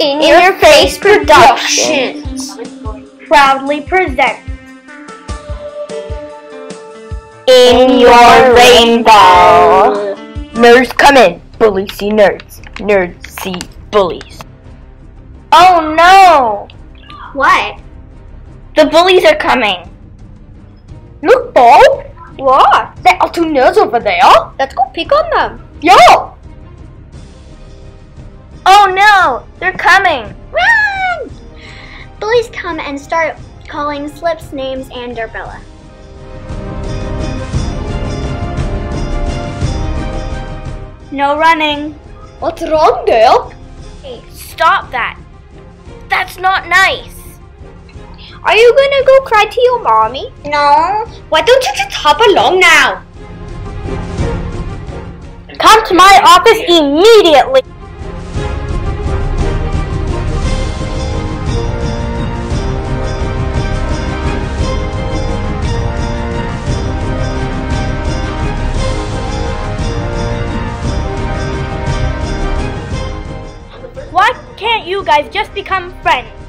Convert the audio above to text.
In, Your Face Productions proudly present In Your Rainbow. Nerds come in, bullies see nerds. Nerds see bullies. Oh no! What? The bullies are coming. Look, Bob! What? There are two nerds over there. Let's go pick on them. Yo! Oh! They're coming! Run! Bullies come and start calling Slips names and Darbella. No running. What's wrong, Dale? Hey, stop that. That's not nice. Are you gonna go cry to your mommy? No. Why don't you just hop along now? Come to my office immediately! Can't you guys just become friends?